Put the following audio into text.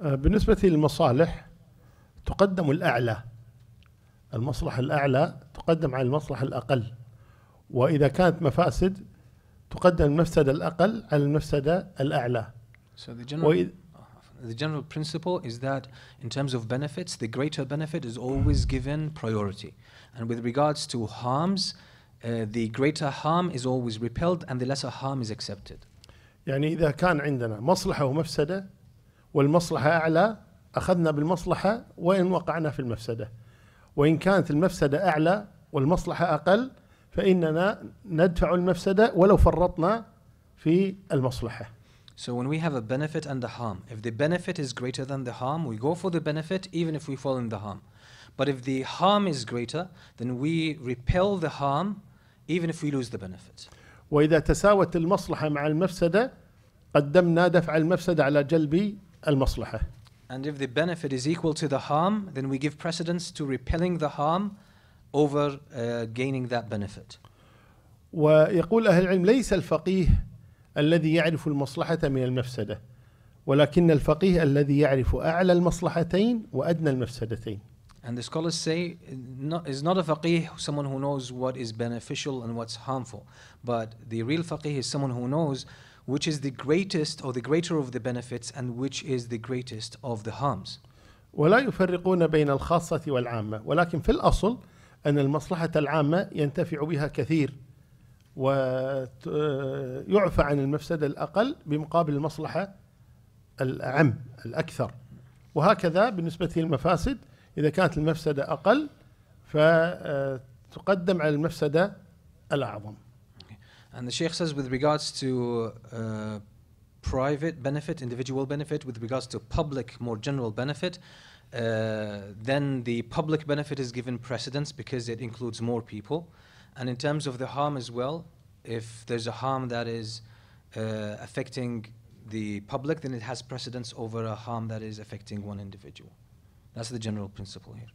آه، بالنسبة للمصالح تقدم الأعلى المصلحة الأعلى تقدم على المصلحة الأقل وإذا كانت مفاسد تقدم المفسدة الأقل على المفسدة الأعلى So the general, the general principle is that in terms of benefits, the greater benefit is always given priority. And with regards to harms, uh, the greater harm is always repelled and the lesser harm is accepted. يعني إذا كان عندنا مصلحة ومفسدة والمصلحة أعلى أخذنا بالمصلحة وإن وقعنا في المفسدة وإن كانت المفسدة أعلى والمصلحة أقل فإننا ندفع المفسدة ولو فرطنا في المصلحة So when we have a benefit and a harm, if the benefit is greater than the harm, we go for the benefit even if we fall in the harm. But if the harm is greater, then we repel the harm even if we lose the benefit. وإذا تساوت المصلحة مع المفسدة قدمنا دفع المفسدة على جلب المصلحة And if the benefit is equal to the harm, then we give precedence to repelling the harm over uh, gaining that benefit. ويقول أهل العلم ليس الفقيه الذي يعرف المصلحة من المفسدة ولكن الفقيه الذي يعرف أعلى المصلحتين وأدنى المفسدتين And the scholars say, not, is not a faqih someone who knows what is beneficial and what's harmful, but the real faqih is someone who knows which is the greatest or the greater of the benefits and which is the greatest of the harms. ولا يفرقون بين الخاصة والعامة ولكن في الأصل أن المصلحة العامة ينتفع بها كثير ويعفى عن المفسدة الأقل بمقابل المصلحة الأعم الأكثر وهكذا بالنسبة للمفاسد إذا كانت المفسدة أقل فتقدم على المفسدة الأعظم And the Sheikh says, with regards to uh, private benefit, individual benefit, with regards to public, more general benefit, uh, then the public benefit is given precedence because it includes more people. And in terms of the harm as well, if there's a harm that is uh, affecting the public, then it has precedence over a harm that is affecting one individual. That's the general principle here.